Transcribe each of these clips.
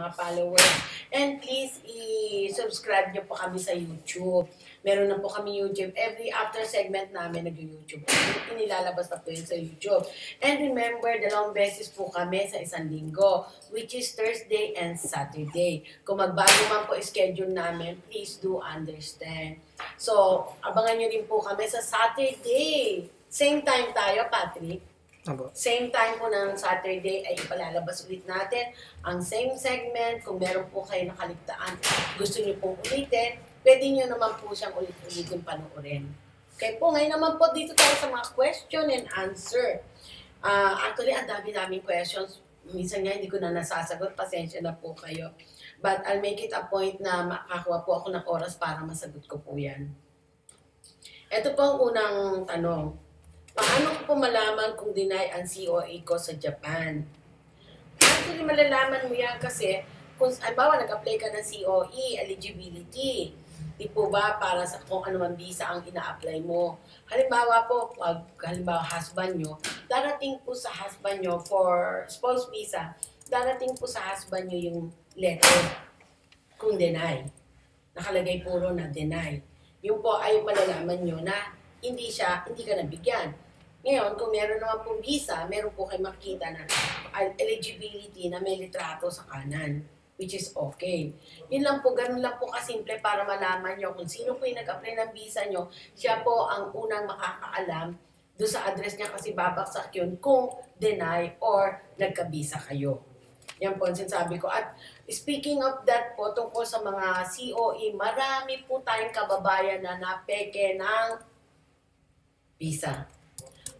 mga followers. And please, i-subscribe nyo po kami sa YouTube. Meron na po kami YouTube. Every after segment namin, nag-YouTube. Inilalabas na po yun sa YouTube. And remember, dalawang beses po kami sa isang linggo, which is Thursday and Saturday. Kung magbago man po schedule namin, please do understand. So, abangan nyo din po kami sa Saturday. Same time tayo, Patrick. Abo. Same time po ng Saturday ay ipalalabas ulit natin ang same segment. Kung meron po kayo nakaligtaan, gusto niyo pong ulitin, pwede niyo naman po siyang ulit-ulitin panoorin. Okay po, ngayon naman po dito tayo sa mga question and answer. Ah, actually, ang dami-daming questions. Minsan nga hindi ko na nasasagot, pasensya na po kayo. But I'll make it a point na makakuha po ako ng oras para masagot ko po yan. Ito po ang unang tanong. Paano ko po malaman kung deny ang COE ko sa Japan? Actually, malalaman mo yan kasi kung, halimbawa, nag-apply ka ng COE, eligibility, di po ba para sa kung ano man visa ang ina-apply mo. Halimbawa po, pag halimbawa husband nyo, darating po sa husband nyo for spouse visa, darating po sa husband nyo yung letter kung deny. Nakalagay puro na deny. Yung po ay malalaman nyo na hindi siya, hindi ka nabigyan. Ngayon, kung meron naman pong visa, meron po kayo makita na eligibility na may litrato sa kanan, which is okay. Yun lang po, ganun lang po kasimple para malaman nyo kung sino po yung nag-apply ng visa nyo, siya po ang unang makakaalam do sa address niya kasi babaksak yun kung deny or nagka-visa kayo. Yan po ang sinasabi ko. At speaking of that po, tungkol sa mga COE, marami po tayong kababayan na napeke ng visa.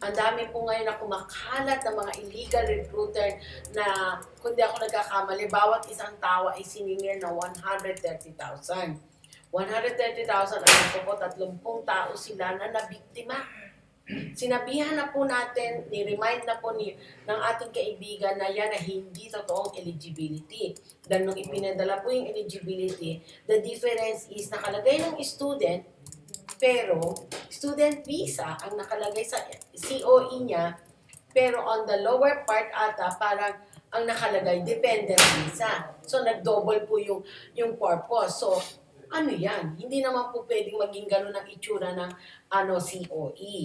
Ang dami po ngayon na kumakalat ng mga illegal recruiter na, kung ako nagkakamali, bawat isang tawa ay siningil na 130,000. 130,000, alam ko po, 30 tao sila na nabiktima. Sinabihan na po natin, ni-remind na po ni, ng ating kaibigan na yan na hindi totoong eligibility. Dahil nung ipinadala po yung eligibility, the difference is nakalagay ng student, pero student visa ang nakalagay sa COE niya, pero on the lower part ata parang ang nakalagay dependent visa. So nag-double po yung yung purpose. So ano 'yan? Hindi naman po pwedeng maging ganun ang itsura ng ano COE.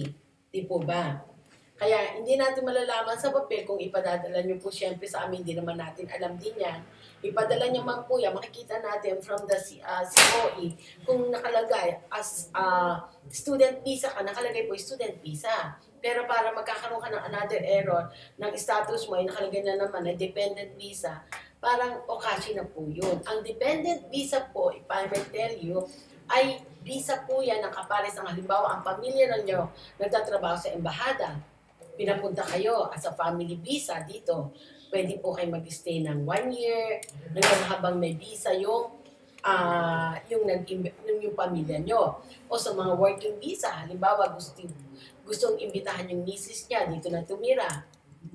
Di po ba? Kaya hindi natin malalaman sa papel kung ipadadala niyo po syempre sa amin, hindi naman natin alam din yan. Ipadala niyo man po yan, makikita natin from the uh, COE kung nakalagay as uh, student visa ka, nakalagay po student visa. Pero para magkakaroon ka ng another error ng status mo ay nakalagay na naman na dependent visa, parang okashi na po yun. Ang dependent visa po, if I may tell you, ay visa po yan ng kapares ng halimbawa ang pamilya ninyo nagtatrabaho sa embahada pinapunta kayo as a family visa dito, pwede po kayo mag-stay ng one year, hanggang habang may visa yung uh, yung, nag yung pamilya nyo. O sa mga working visa, halimbawa gusto, gustong imbitahan yung misis niya dito na tumira,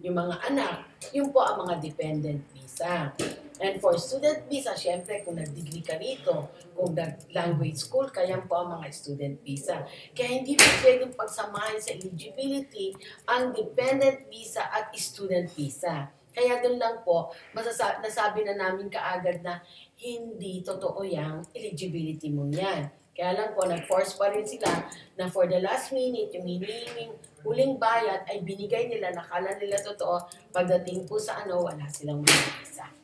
yung mga anak, yun po ang mga dependent visa. And for student visa, syempre kung nag-degree ka rito, kung nag-language school ka, yan po ang mga student visa. Kaya hindi po pwedeng pagsamahin sa eligibility ang dependent visa at student visa. Kaya doon lang po, masasabi, nasabi na namin kaagad na hindi totoo yung eligibility mo yan. Kaya lang po, nag-force pa rin sila na for the last minute, yung hinihinging huling bayad ay binigay nila, nakala nila totoo, pagdating po sa ano, wala silang visa.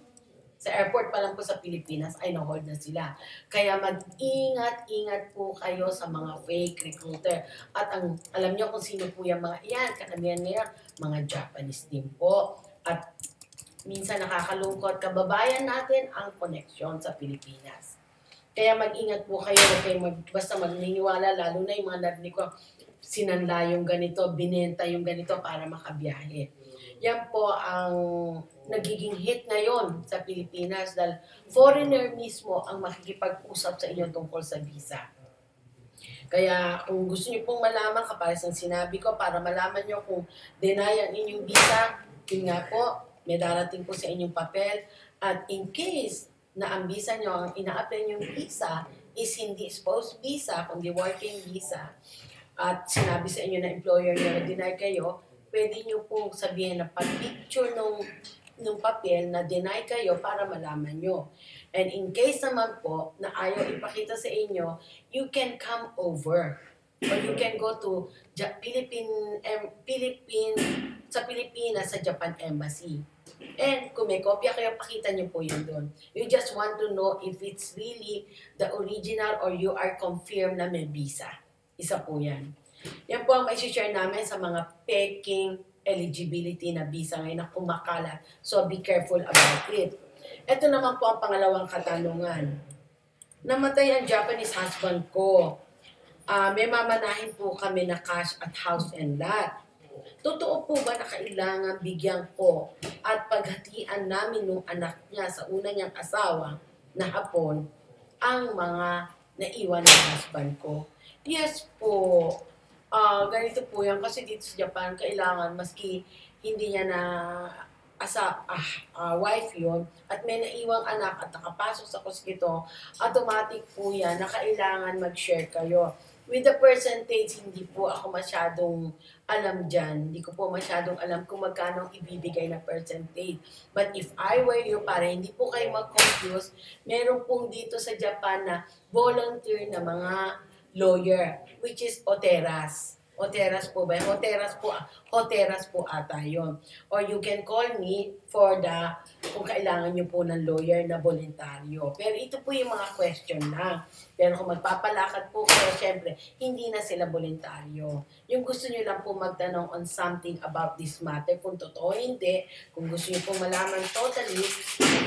Sa airport pa lang po sa Pilipinas ay na-hold na sila. Kaya mag-ingat-ingat po kayo sa mga fake recruiter. At ang alam niyo kung sino po yung mga iyan, karamihan ngayon, mga Japanese din po. At minsan nakakalungkot, kababayan natin ang connection sa Pilipinas. Kaya mag-ingat po kayo, kayo mag, basta magniniwala, lalo na yung mga narinig ko, sinanla yung ganito, binenta yung ganito para makabiyahe. Yan po ang nagiging hit ngayon sa Pilipinas dahil foreigner mismo ang makikipag-usap sa inyo tungkol sa visa. Kaya kung gusto niyo pong malaman, kapares ng sinabi ko, para malaman niyo kung deny ang inyong visa, yun nga po, may darating po sa inyong papel. At in case na ang visa niyo, ang ina-apply niyong visa is hindi spouse visa, kundi working visa, at sinabi sa inyo na employer niyo na deny kayo, pwede nyo pong sabihin na pag-picture nung ng papel na deny kayo para malaman nyo. And in case naman po na ayaw ipakita sa inyo, you can come over. Or you can go to Ja- Philippine, em, Philippine, sa Pilipinas, sa Japan Embassy. And kung may kopya kayo, pakita niyo po yun doon. You just want to know if it's really the original or you are confirmed na may visa. Isa po yan. Yan po ang mai-share namin sa mga peking eligibility na visa ngayon na kumakalat. So be careful about it. Ito naman po ang pangalawang katanungan. Namatay ang Japanese husband ko. Ah, may mamanahin po kami na cash at house and lot. Totoo po ba na kailangan bigyan ko at paghatian namin nung anak niya sa una niyang asawa na hapon ang mga naiwan ng husband ko? Yes po. Ah, ganito po yan kasi dito sa Japan kailangan maski hindi niya na asa ah, ah, wife yon at may naiwang anak at nakapasok sa kuskito, automatic po yan na kailangan mag-share kayo. With the percentage, hindi po ako masyadong alam dyan. Hindi ko po masyadong alam kung magkano ibibigay na percentage. But if I were you, para hindi po kayo mag-confuse, meron pong dito sa Japan na volunteer na mga lawyer, which is Oteras. Oteras po ba? Oteras po, Oteras po ata yon. Or you can call me for the, kung kailangan nyo po ng lawyer na voluntaryo. Pero ito po yung mga question lang. Pero kung magpapalakad po kayo, syempre, hindi na sila voluntaryo. Yung gusto nyo lang po magtanong on something about this matter, kung totoo hindi, kung gusto nyo po malaman totally,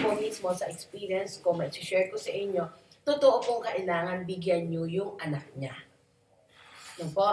po mismo sa experience ko, share ko sa inyo, totoo pong kailangan bigyan nyo yung anak niya. Yun po.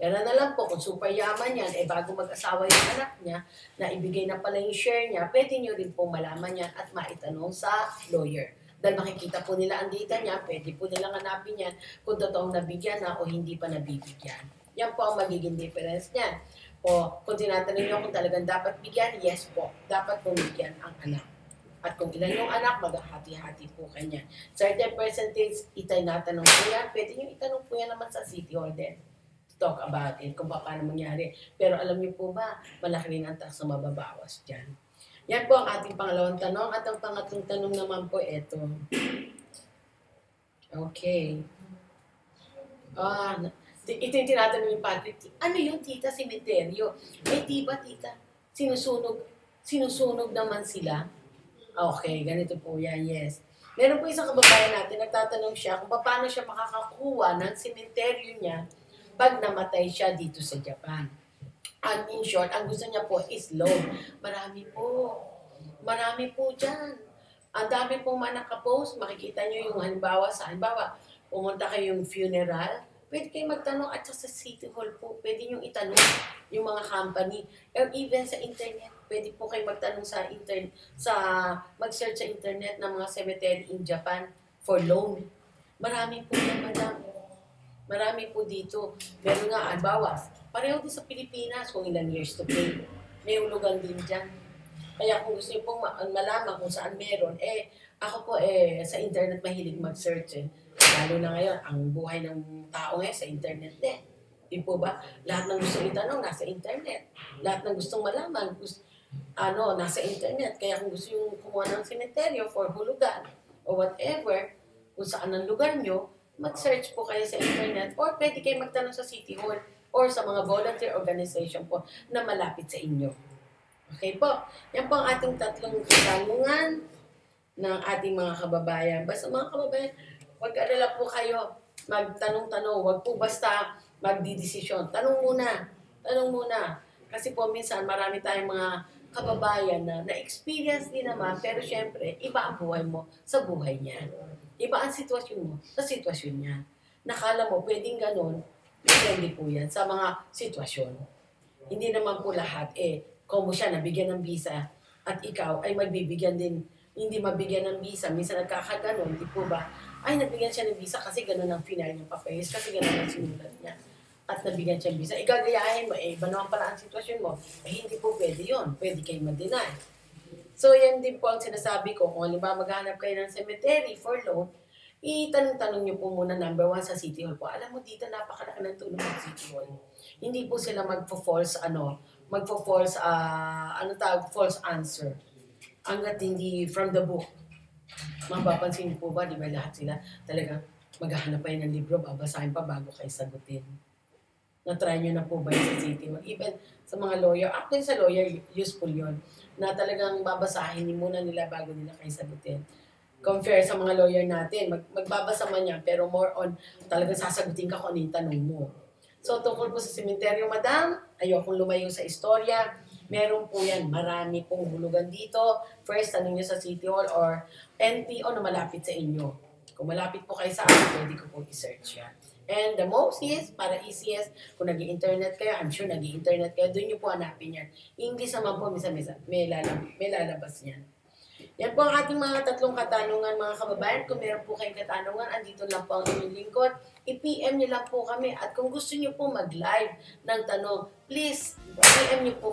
Pero na lang po, kung super yaman yan, eh bago mag-asawa yung anak niya, na ibigay na pala yung share niya, pwede nyo rin po malaman yan at maitanong sa lawyer. Dahil makikita po nila ang data niya, pwede po nilang hanapin yan kung totoong nabigyan na o hindi pa nabibigyan. Yan po ang magiging difference niyan. O kung tinatanong nyo kung talagang dapat bigyan, yes po, dapat bumigyan ang anak. At kung ilan yung anak, maghahati-hati po kanya. Certain percentage, itay natanong po yan. Pwede nyo itanong po yan naman sa city hall din. Talk about it, kung paano mangyari. Pero alam niyo po ba, malaki rin ang tax na mababawas dyan. Yan po ang ating pangalawang tanong. At ang pangatlong tanong naman po, ito. Okay. Ah, ito yung tinatanong ni Patrick. Ano yung tita, simenteryo? Eh, di ba tita, sinusunog, sinusunog naman sila? Okay, ganito po yan, yes. Meron po isang kababayan natin, nagtatanong siya kung paano siya makakakuha ng simenteryo niya pag namatay siya dito sa Japan. And in short, ang gusto niya po is loan. Marami po. Marami po dyan. Ang dami pong mga nakapost. Makikita niyo yung halimbawa sa halimbawa, pumunta kayong funeral, pwede kayo magtanong at sa City Hall po, pwede nyo itanong yung mga company. Or even sa internet, pwede po kayo magtanong sa internet, sa mag-search sa internet ng mga cemetery in Japan for loan. Marami po yan, madam. Marami po dito. Meron nga, halimbawa, pareho din sa Pilipinas kung ilan years to pay. May hulugan din dyan. Kaya kung gusto niyo pong ma- malaman kung saan meron, eh, ako po eh, sa internet mahilig mag-search eh. Lalo na ngayon, ang buhay ng tao ngayon sa internet din. Di po ba? Lahat ng gusto itanong, nasa internet. Lahat ng gustong malaman, gusto, ano, nasa internet. Kaya kung gusto yung kumuha ng cemetery for hulugan or whatever, kung saan ang lugar nyo, mag-search po kayo sa internet or pwede kayo magtanong sa City Hall or sa mga volunteer organization po na malapit sa inyo. Okay po. Yan po ang ating tatlong katanungan ng ating mga kababayan. Basta mga kababayan, huwag alala po kayo magtanong-tanong. Huwag po basta magdidesisyon. Tanong muna. Tanong muna. Kasi po minsan marami tayong mga kababayan na na-experience din naman, pero syempre, iba ang buhay mo sa buhay niya. Iba ang sitwasyon mo sa sitwasyon niya. Nakala mo, pwedeng ganun, depende po yan sa mga sitwasyon. Hindi naman po lahat, eh, kung mo siya nabigyan ng visa at ikaw ay magbibigyan din, hindi mabigyan ng visa, minsan nagkakaganon, di po ba? Ay, nabigyan siya ng visa kasi ganun ang final niyang papeles, kasi ganun ang sinulat niya. At nabigyan siya visa. Igagayahin mo, eh, iba naman pala ang sitwasyon mo. Eh, hindi po pwede yun. Pwede kayo ma-deny. So, yan din po ang sinasabi ko. Kung halimbawa maghanap kayo ng cemetery for loan, itanong-tanong niyo po muna number one sa City Hall po. Alam mo dito, napakalaki ng tulong ng City Hall. Hindi po sila magpo-false, ano, magpo-false, ah, ano tawag, false answer. hanggat hindi from the book. Mapapansin niyo po ba, di ba lahat sila talagang maghahanap pa ng libro, babasahin pa bago kayo sagutin. Na-try nyo na po ba sa City Hall? Even sa mga lawyer, actually sa lawyer, useful yon na talagang babasahin ni muna nila bago nila kayo sagutin. Compare sa mga lawyer natin, mag, magbabasa man yan, pero more on talagang sasagutin ka kung ano yung tanong mo. So, tungkol po sa sementeryo, madam, ayokong lumayo sa istorya. Meron po yan, marami pong hulugan dito. First, tanong nyo sa City Hall or NPO na malapit sa inyo. Kung malapit po kayo sa akin, pwede ko po i-search yan. And the most is, para easiest, kung nag internet kayo, I'm sure nag internet kayo, doon nyo po hanapin yan. English naman po, misa-misa, may, lalab, may lalabas yan. Yan po ang ating mga tatlong katanungan mga kababayan. Kung meron po kayong katanungan, andito lang po ang inyong lingkod. I-PM nyo lang po kami. At kung gusto nyo po mag-live ng tanong, please, PM nyo po.